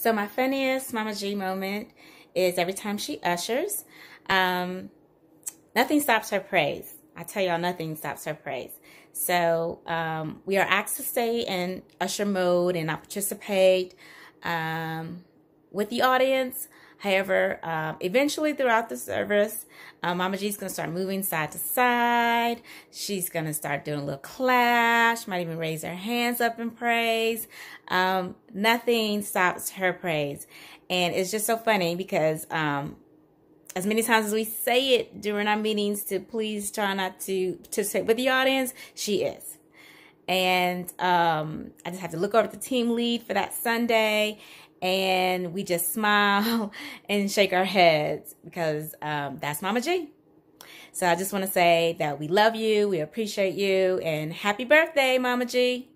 So my funniest Mama G moment is every time she ushers. Um, nothing stops her praise. I tell y'all, nothing stops her praise. So um, we are asked to stay in usher mode and not participate um, with the audience. However, um, eventually throughout the service, um, Mama G's going to start moving side to side. She's going to start doing a little clash. Might even raise her hands up in praise. Um, nothing stops her praise. And it's just so funny because um, as many times as we say it during our meetings to please try not to sit with the audience, she is. And um, I just have to look over the team lead for that Sunday and we just smile and shake our heads because um, that's Mama G. So I just want to say that we love you, we appreciate you, and happy birthday, Mama G.